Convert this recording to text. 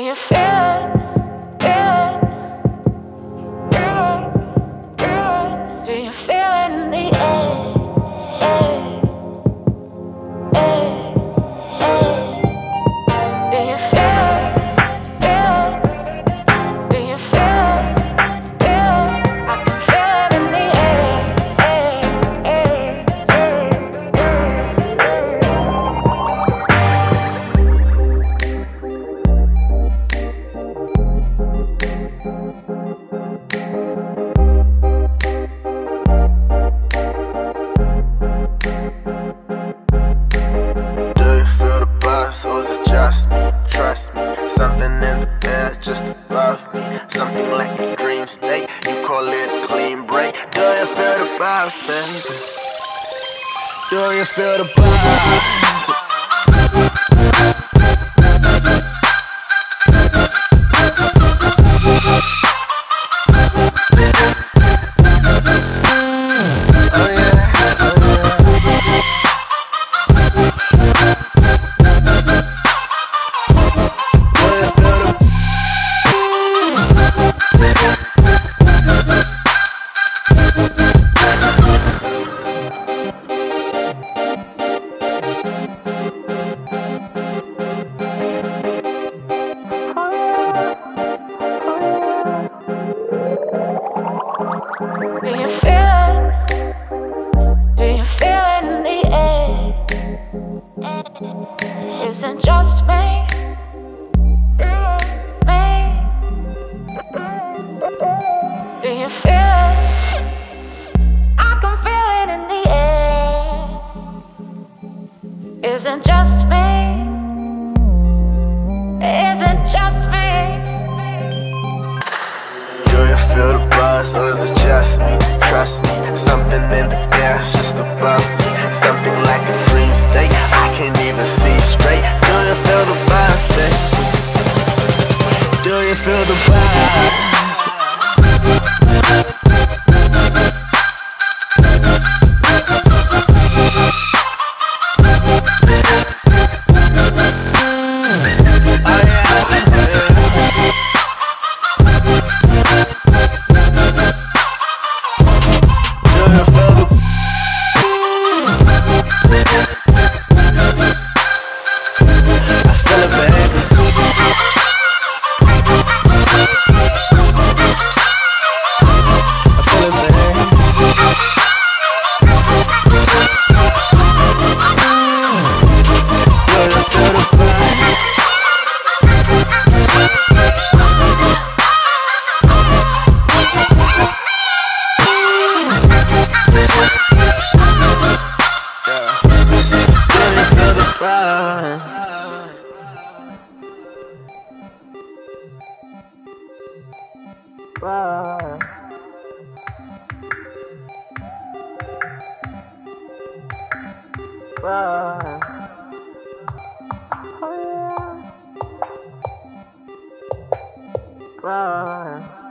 you feel it? Feel it? Feel it? Feel it? Do you feel the buzz or is it just me? Trust me, something in the air just above me. Something like a dream state, you call it a clean break. Do you feel the buzz, baby? Do you feel the buzz? Air. Is it just me? Is it just me? Do you feel the buzz or is it just me? Trust me, something in the air is just above me. Something like a dream state, I can't even see straight. Do you feel the buzz, babe? Do you feel the buzz? Buzz. Buzz. Oh yeah. Buzz.